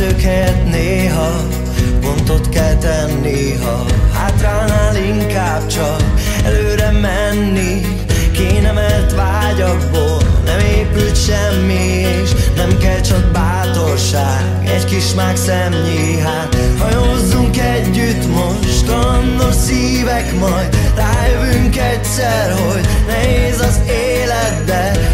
helyett néha Pontot kell tenni, ha hátránál inkább csak Előre menni. Kéne mert vágyakból nem épült semmi És nem kell csak bátorság Egy kis mák szemnyi Hát hajózzunk együtt most Kalandos szívek majd Rájövünk egyszer, hogy nehéz az élet De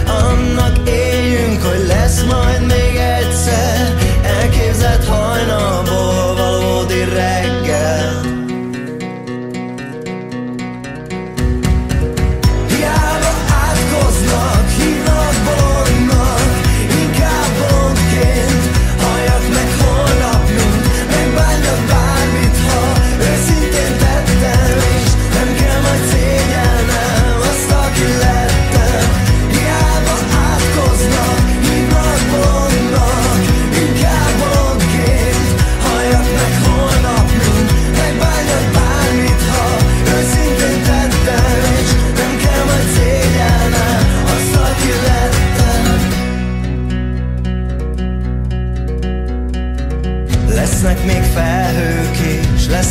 bloqué, je la